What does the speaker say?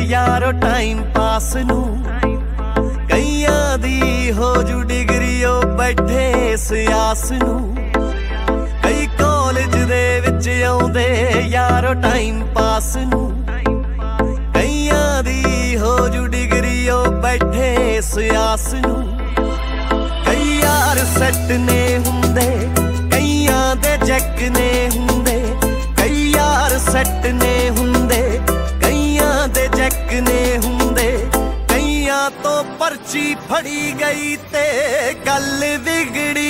ਯਾਰੋ time pass ਨੂੰ। ਕਈਆਂ ਦੀ ਹੋ ਜੂ ਡਿਗਰੀ, ਉਹ ਬੈਠੇ ਸਿਆਸ ਨੂੰ। ਕਈ ਕਾਲਜ ਦੇ ਵਿੱਚ ਆਉਂਦੇ ਯਾਰੋ ਟਾਈਮ ਪਾਸ ਨੂੰ। ਕਈਆਂ ਦੀ ਹੋ ਜੂ ਡਿਗਰੀ, ਉਹ ਬੈਠੇ ਸਿਆਸ ਨੂੰ। ਕਈ ਯਾਰ ਸੈੱਟ ਨੇ ਹੁੰਦੇ, ਕਈਆਂ ਦੇ ਜੈਕ ਨੇ ਹੁੰਦੇ। तो पर्ची फड़ी गई ते गल बिगड़ी